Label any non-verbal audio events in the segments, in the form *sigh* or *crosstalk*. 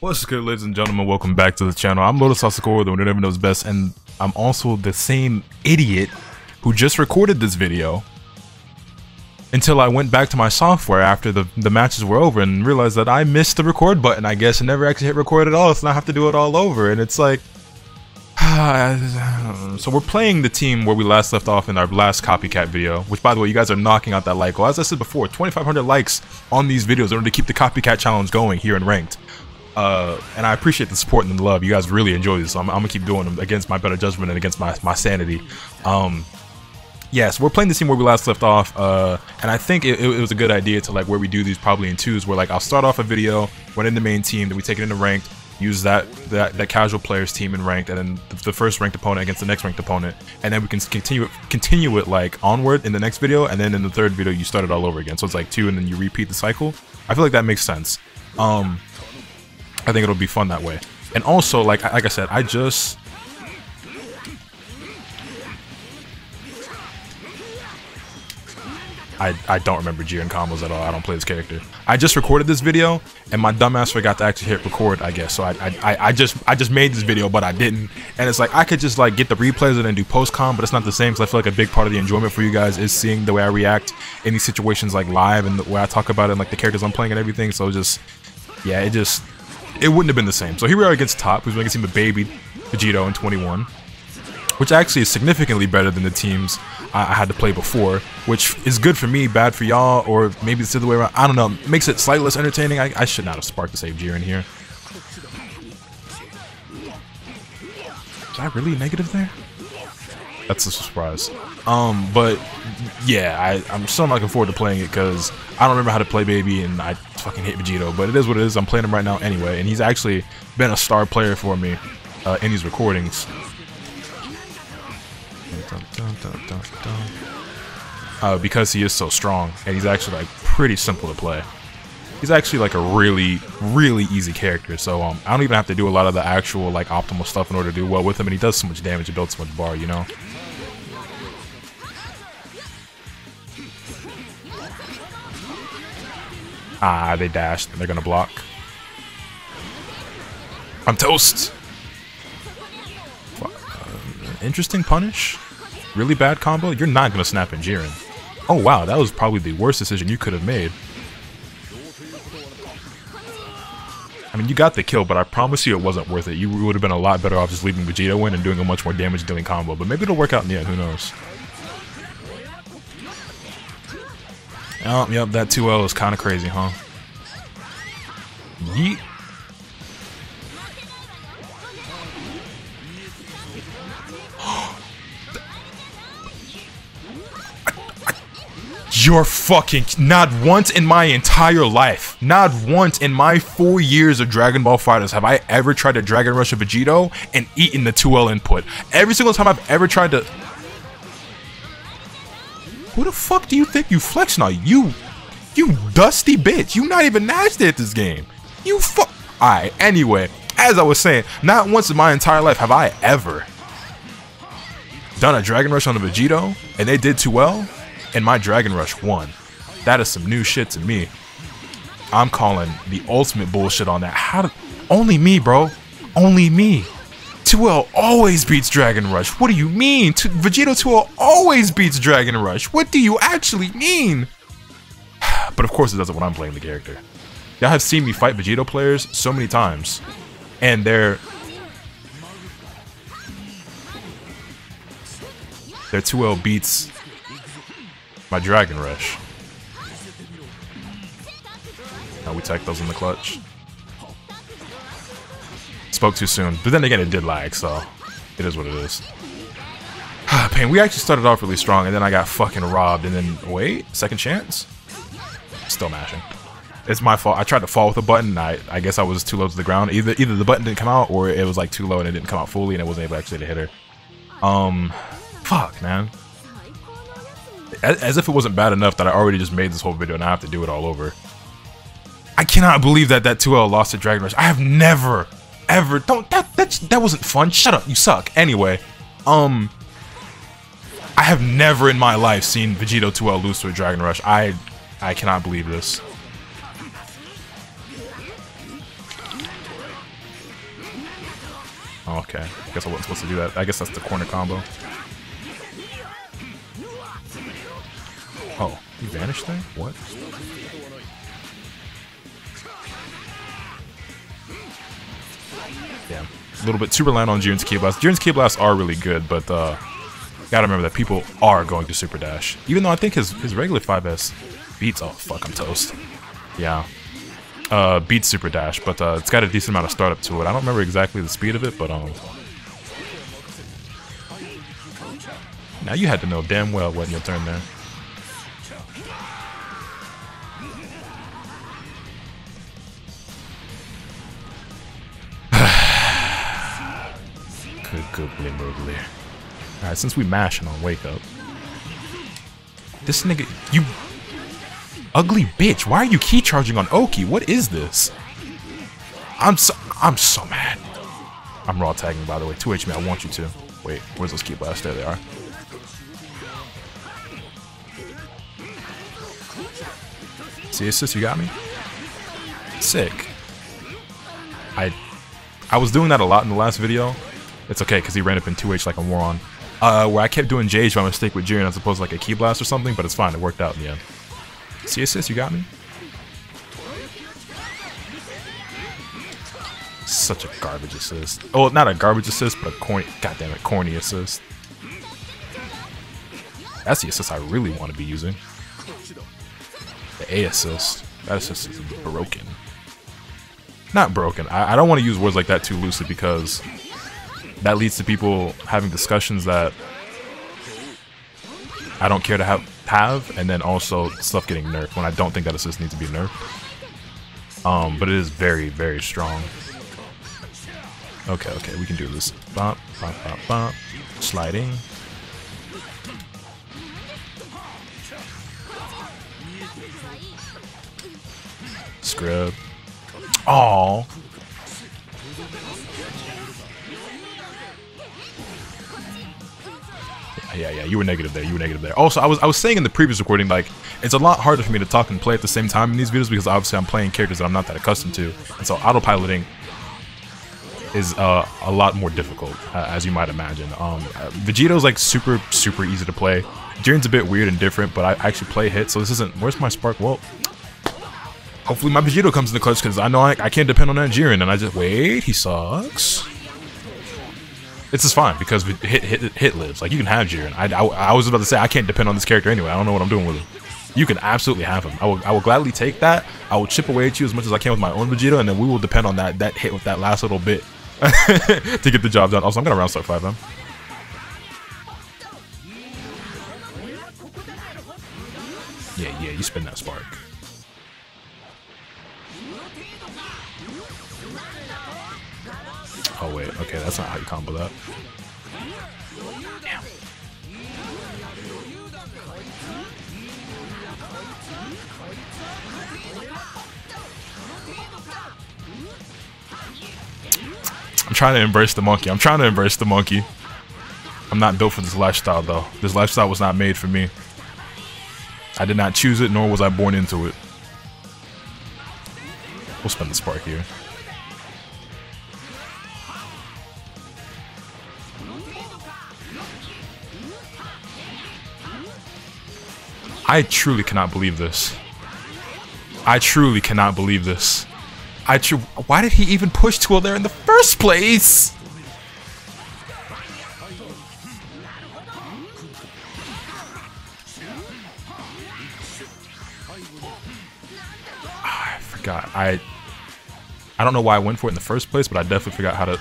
What's good, ladies and gentlemen? Welcome back to the channel. I'm Lotus Asakura, the one who never knows best, and I'm also the same idiot who just recorded this video until I went back to my software after the, the matches were over and realized that I missed the record button, I guess, and never actually hit record at all, so now I have to do it all over, and it's like... *sighs* Um, so we're playing the team where we last left off in our last copycat video, which by the way, you guys are knocking out that like goal. As I said before, 2,500 likes on these videos in order to keep the copycat challenge going here in Ranked. Uh, and I appreciate the support and the love. You guys really enjoy this. So I'm, I'm, gonna keep doing them against my better judgment and against my, my sanity. Um, yeah, so we're playing the scene where we last left off, uh, and I think it, it, was a good idea to like where we do these probably in twos, where like I'll start off a video, run in the main team, then we take it into ranked, use that that, that casual players team in ranked, and then the, the, first ranked opponent against the next ranked opponent, and then we can continue it, continue it like onward in the next video, and then in the third video you start it all over again. So it's like two, and then you repeat the cycle. I feel like that makes sense. Um, I think it'll be fun that way. And also, like like I said, I just I, I don't remember Jiren combos at all. I don't play this character. I just recorded this video, and my dumbass forgot to actually hit record, I guess. So I, I, I just I just made this video, but I didn't. And it's like, I could just like get the replays and then do post-com, but it's not the same. So I feel like a big part of the enjoyment for you guys is seeing the way I react in these situations like live and the way I talk about it and like the characters I'm playing and everything. So just, yeah, it just, it wouldn't have been the same. So here we are against Top, who's making a team a baby Vegito in 21, which actually is significantly better than the teams I, I, had to play before, which is good for me, bad for y'all, or maybe it's the other way around. I don't know. Makes it slightly less entertaining. I, I should not have sparked to save Jiren here. Is I really negative there? That's a surprise. Um, but yeah, I, I'm still looking forward to playing it because I don't remember how to play Baby and I fucking hate Vegito. But it is what it is. I'm playing him right now anyway, and he's actually been a star player for me uh, in these recordings. Uh, because he is so strong, and he's actually like pretty simple to play. He's actually like a really, really easy character, so um, I don't even have to do a lot of the actual like optimal stuff in order to do well with him, and he does so much damage and builds so much bar, you know? Ah, they dashed. They're gonna block. I'm toast! Uh, interesting punish. Really bad combo? You're not gonna snap in Jiren. Oh wow, that was probably the worst decision you could have made. I mean, you got the kill, but I promise you it wasn't worth it. You would have been a lot better off just leaving Vegeta in and doing a much more damage dealing combo, but maybe it'll work out in the end, who knows. Oh, yep, that 2L is kind of crazy, huh? Yeet. *gasps* You're fucking not once in my entire life, not once in my four years of Dragon Ball FighterZ have I ever tried to Dragon Rush a Vegito and eaten the 2L input. Every single time I've ever tried to... Who the fuck do you think you flex on? You, you dusty bitch. You not even nasty at this game. You fuck... Alright, anyway, as I was saying, not once in my entire life have I ever done a Dragon Rush on a Vegito, and they did 2L, and my Dragon Rush won. That is some new shit to me. I'm calling the ultimate bullshit on that. How did... Only me, bro. Only me. 2L always beats Dragon Rush. What do you mean? T Vegito 2L always beats Dragon Rush. What do you actually mean? *sighs* but of course it doesn't when I'm playing the character. Y'all have seen me fight Vegito players so many times. And they're... Their 2L beats my Dragon Rush. Now we take those in the clutch. Spoke too soon. But then again, it did lag, so it is what it is. Pain, we actually started off really strong, and then I got fucking robbed, and then, wait, second chance? Still mashing. It's my fault. I tried to fall with a button, I, I guess I was too low to the ground. Either either the button didn't come out, or it was like too low and it didn't come out fully, and it wasn't able actually to hit her. Um, fuck, man as, as if it wasn't bad enough that I already just made this whole video and I have to do it all over. I cannot believe that that 2L lost to Dragon Rush. I have never, ever, don't, that, that, that wasn't fun. Shut up, you suck. Anyway, um, I have never in my life seen Vegito 2L lose to a Dragon Rush. I, I cannot believe this. okay. I guess I wasn't supposed to do that. I guess that's the corner combo. Oh, he vanished there? What? Yeah. A little bit super land on Jiren's Ki Blast. Jiren's Ki Blasts are really good, but uh, gotta remember that people are going to Super Dash. Even though I think his, his regular 5S beats... Oh, fuck, I'm toast. Yeah. Uh, beats Super Dash, but uh, it's got a decent amount of startup to it. I don't remember exactly the speed of it, but um... Now you had to know damn well when your turn there. Good googly moogly. Alright, since we mashing on Wake Up. This nigga, you ugly bitch, why are you Ki charging on Oki? What is this? I'm so, I'm so mad. I'm raw tagging, by the way. 2 HP, I want you to. Wait, where's those Ki blasts? There they are. See assist, you got me? Sick. I I was doing that a lot in the last video. It's okay, because he ran up in 2H like a moron. Uh, where I kept doing Jage by mistake with Jiren as opposed to like a Ki Blast or something, but it's fine, it worked out in the end. See assist, you got me? Such a garbage assist. Oh, not a garbage assist, but a corny, goddamn it, corny assist. That's the assist I really want to be using. The A assist. That assist is broken. Not broken. I, I don't want to use words like that too loosely because that leads to people having discussions that I don't care to have, have and then also stuff getting nerfed when I don't think that assist needs to be nerfed. Um, but it is very, very strong. Okay, okay, we can do this. Bop, bop, bop, bop. Sliding. Scrub. Oh. Yeah, yeah, you were negative there. You were negative there. Also, I was I was saying in the previous recording, like, it's a lot harder for me to talk and play at the same time in these videos because obviously I'm playing characters that I'm not that accustomed to, and so autopiloting is uh, a lot more difficult, uh, as you might imagine. Um, uh, Vegito's like super, super easy to play. Jiren's a bit weird and different, but I actually play hit, so this isn't... Where's my Spark? Well, hopefully my Vegito comes in the clutch, because I know I, I can't depend on that Jiren, and I just... Wait, he sucks. This is fine, because hit, hit, hit lives. Like, you can have Jiren. I, I, I was about to say, I can't depend on this character anyway. I don't know what I'm doing with him you can absolutely have him. I will, I will gladly take that. I will chip away at you as much as I can with my own Vegeta, and then we will depend on that that hit with that last little bit *laughs* to get the job done. Also, I'm gonna round start five them. Yeah, yeah, you spin that spark. Oh wait, okay, that's not how you combo that. I'm trying to embrace the monkey. I'm trying to embrace the monkey. I'm not built for this lifestyle, though. This lifestyle was not made for me. I did not choose it, nor was I born into it. We'll spend the spark here. I truly cannot believe this. I truly cannot believe this. I tr why did he even push 2L there in the first place? Oh, I forgot. I I don't know why I went for it in the first place, but I definitely forgot how to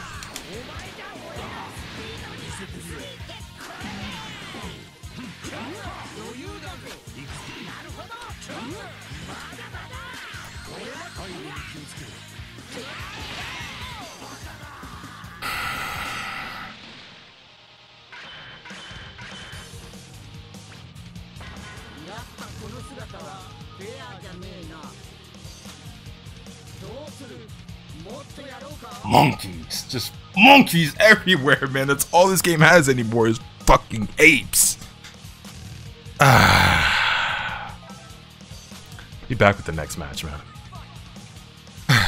Monkeys. Just monkeys everywhere, man. That's all this game has anymore is fucking apes. Ah. Be back with the next match, man. *sighs*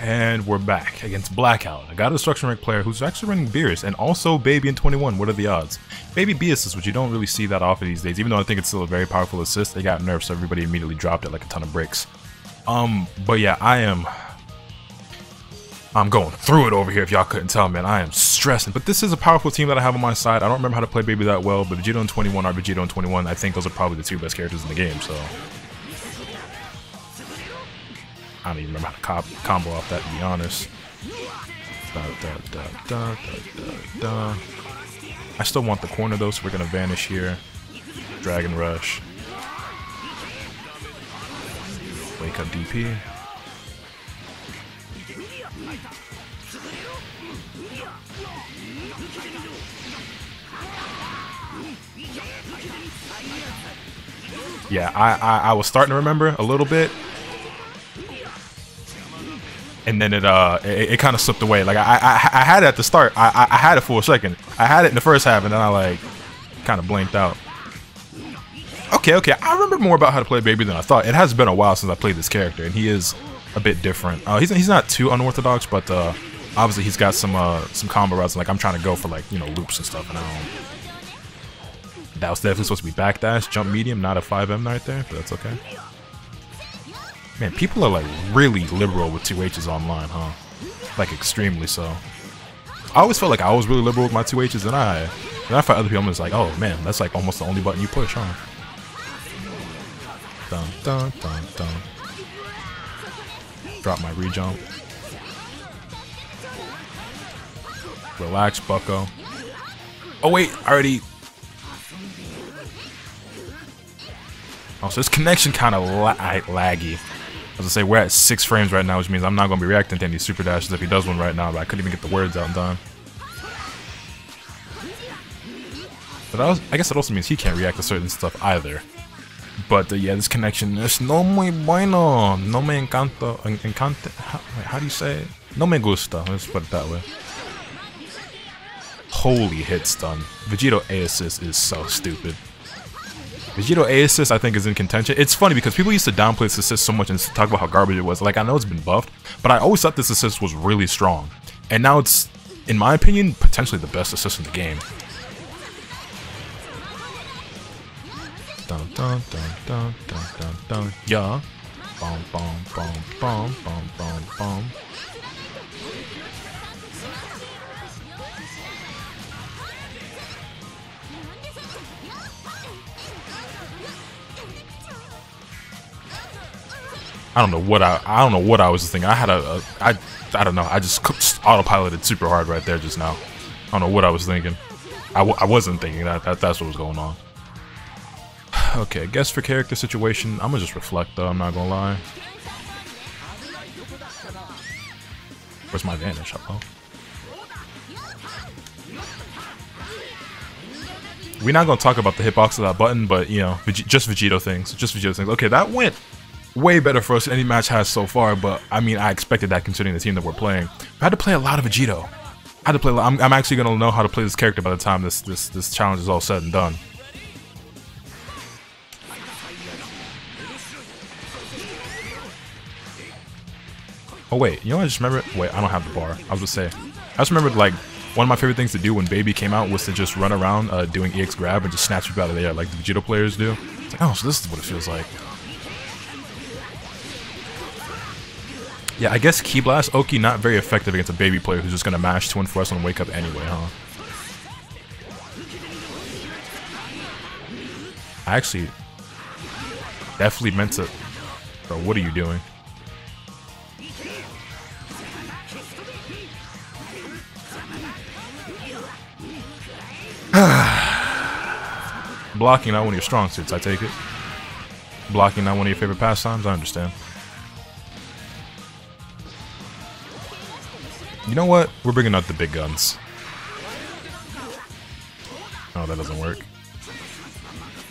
and we're back against Blackout. I got a destruction rank player who's actually running Beerus and also Baby in 21. What are the odds? Baby B assist, which you don't really see that often these days, even though I think it's still a very powerful assist. They got nerfed, so everybody immediately dropped it like a ton of bricks. Um, but yeah, I am I'm going through it over here if y'all couldn't tell, man. I am stressing. But this is a powerful team that I have on my side. I don't remember how to play Baby that well, but Vegito and 21 are Vegito and 21. I think those are probably the two best characters in the game, so... I don't even remember how to combo off that, to be honest. Da, da, da, I still want the corner, though, so we're going to vanish here. Dragon Rush. Wake up DP. Yeah, I, I, I was starting to remember a little bit, and then it uh it, it kind of slipped away. Like I, I I had it at the start. I, I had it for a second. I had it in the first half, and then I like kind of blinked out. Okay, okay. I remember more about how to play Baby than I thought. It has been a while since I played this character, and he is a bit different. Uh, he's he's not too unorthodox, but uh, obviously he's got some uh some combo routes. Like I'm trying to go for like you know loops and stuff, and I don't. That was definitely supposed to be backdash, jump medium, not a 5M right there, but that's okay. Man, people are like really liberal with 2Hs online, huh? Like extremely so. I always felt like I was really liberal with my 2Hs and I and I find other people I'm just like, oh man, that's like almost the only button you push, huh? Dun dun dun dun. Drop my rejump. Relax, bucko. Oh wait, I already Oh, so this connection kind of la laggy. As I say, we're at six frames right now, which means I'm not going to be reacting to any super dashes if he does one right now, but I couldn't even get the words out and done. But was, I guess it also means he can't react to certain stuff either. But uh, yeah, this connection is no muy bueno. No me encanta. encanta how, wait, how do you say it? No me gusta. Let's put it that way. Holy hit stun. Vegito A assist is so stupid. Vegito A assist, I think, is in contention. It's funny because people used to downplay this assist so much and talk about how garbage it was. Like, I know it's been buffed, but I always thought this assist was really strong. And now it's, in my opinion, potentially the best assist in the game. Dun dun dun dun dun dun dun. Yeah. Bom bom bom bom bom bom bom. I don't know what I I don't know what I was thinking. I had a, a I I don't know. I just autopiloted super hard right there just now. I don't know what I was thinking. I w I wasn't thinking that, that. That's what was going on. *sighs* okay, guess for character situation. I'm gonna just reflect though. I'm not gonna lie. Where's my vanish? Hello. We're not gonna talk about the hitbox of that button, but you know, just Vegito things. Just Vegito things. Okay, that went way better for us than any match has so far, but I mean, I expected that considering the team that we're playing. I had to play a lot of Vegito. I had to play. I'm, I'm actually gonna know how to play this character by the time this this this challenge is all said and done. Oh wait, you know I just remember? Wait, I don't have the bar. I was gonna say, I just remembered like one of my favorite things to do when Baby came out was to just run around uh, doing EX grab and just snatch people out of the air like the Vegito players do. It's like, oh, so this is what it feels like. Yeah, I guess Ki Blast, Oki not very effective against a baby player who's just gonna mash 2 and 4 and wake up anyway, huh? I actually definitely meant to... Bro, what are you doing? *sighs* Blocking not one of your strong suits, I take it. Blocking not one of your favorite pastimes, I understand. You know what? We're bringing out the big guns. Oh, that doesn't work.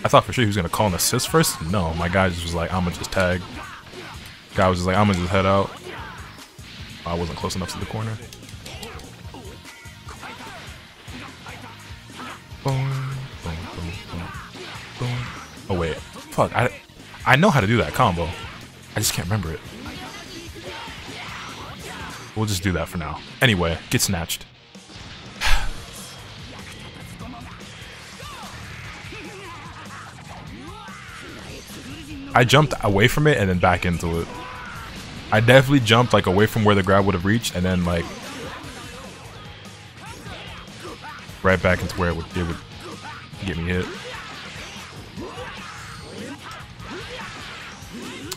I thought for sure he was going to call an assist first. No, my guy just was like, I'm going to just tag. Guy was just like, I'm going to just head out. I wasn't close enough to the corner. Boom, boom, boom, boom, Oh, wait. Fuck, I, I know how to do that combo. I just can't remember it. We'll just do that for now. Anyway, get snatched. I jumped away from it and then back into it. I definitely jumped like away from where the grab would have reached and then like right back into where it would, it would get me hit.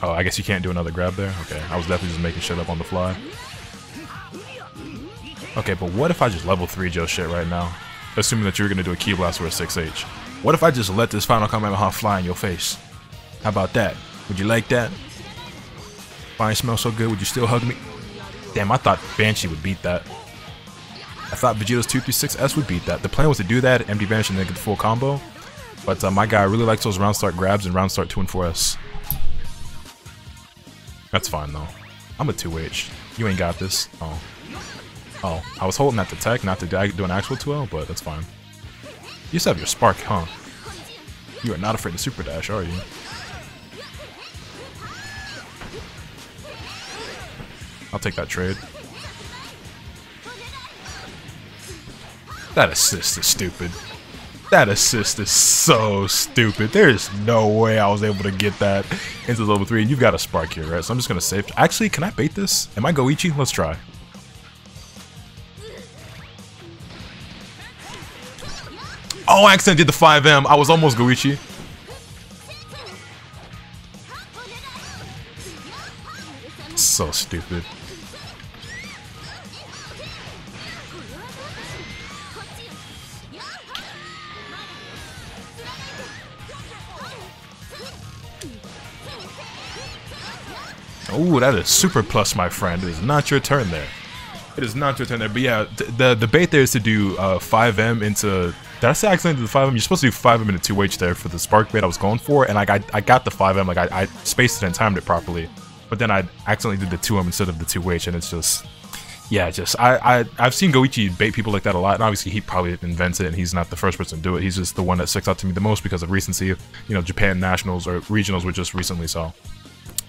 Oh, I guess you can't do another grab there? Okay, I was definitely just making shit up on the fly. Okay, but what if I just level 3 Joe shit right now? Assuming that you're gonna do a Ki Blast or a 6H. What if I just let this Final Kamehameha fly in your face? How about that? Would you like that? Fine smell so good, would you still hug me? Damn, I thought Banshee would beat that. I thought Vegeta's 236S would beat that. The plan was to do that, empty Banshee, and then get the full combo. But uh, my guy really likes those round start grabs and round start 2 and 4S. That's fine though. I'm a 2H. You ain't got this. Oh. Oh, I was holding that to tech, not to do an actual 2L, but that's fine. You just have your spark, huh? You are not afraid of super dash, are you? I'll take that trade. That assist is stupid. That assist is so stupid. There's no way I was able to get that into level 3. And You've got a spark here, right? So I'm just going to save. Actually, can I bait this? Am I Goichi? Let's try. I accidentally did the 5M. I was almost Goichi. So stupid. Ooh, that is super plus, my friend. It is not your turn there. It is not your turn there. But yeah, the the bait there is to do uh, 5M into... Did I say accidentally did the 5M? You're supposed to do 5M into 2H there for the spark bait I was going for. And like I, I got the 5M, like I, I spaced it and timed it properly. But then I accidentally did the 2M instead of the 2H. And it's just... Yeah, just I, I I've seen Goichi bait people like that a lot, and obviously he probably invents it, and he's not the first person to do it. He's just the one that sticks out to me the most because of recency. You know, Japan nationals or regionals were just recently, so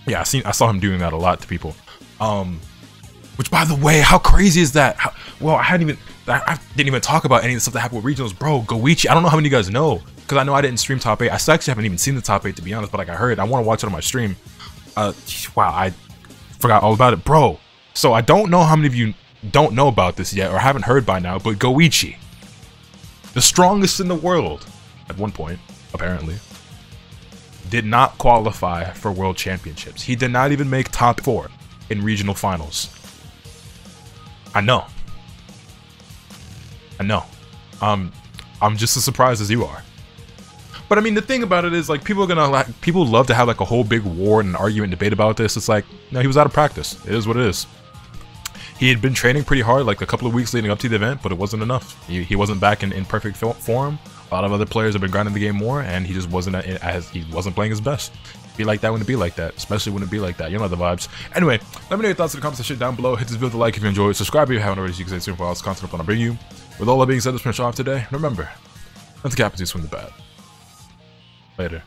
yeah, I seen I saw him doing that a lot to people. Um, which by the way, how crazy is that? How, well, I hadn't even I, didn't even talk about any of the stuff that happened with regionals, bro. Goichi, I don't know how many of you guys know because I know I didn't stream top eight. I still actually haven't even seen the top eight to be honest, but like I heard, I want to watch it on my stream. Uh, wow, I forgot all about it, bro. So I don't know how many of you don't know about this yet or haven't heard by now, but Goichi, the strongest in the world at one point, apparently did not qualify for world championships. He did not even make top four in regional finals. I know. I know. Um, I'm just as surprised as you are. But I mean, the thing about it is, like, people are gonna like, people love to have like a whole big war and an argument debate about this. It's like, no, he was out of practice. It is what it is. He had been training pretty hard, like a couple of weeks leading up to the event, but it wasn't enough. He, he wasn't back in, in perfect form. A lot of other players have been grinding the game more, and he just wasn't as he wasn't playing his best. Be like that when it be like that, especially when it be like that. You know the vibes. Anyway, let me know your thoughts in the comments section down below. Hit this video with a like if you enjoyed. Subscribe if you haven't already, so you can stay tuned for all this content up on I bring you. With all that being said, let's finish off today. Remember, let the captains swing the bat. Later.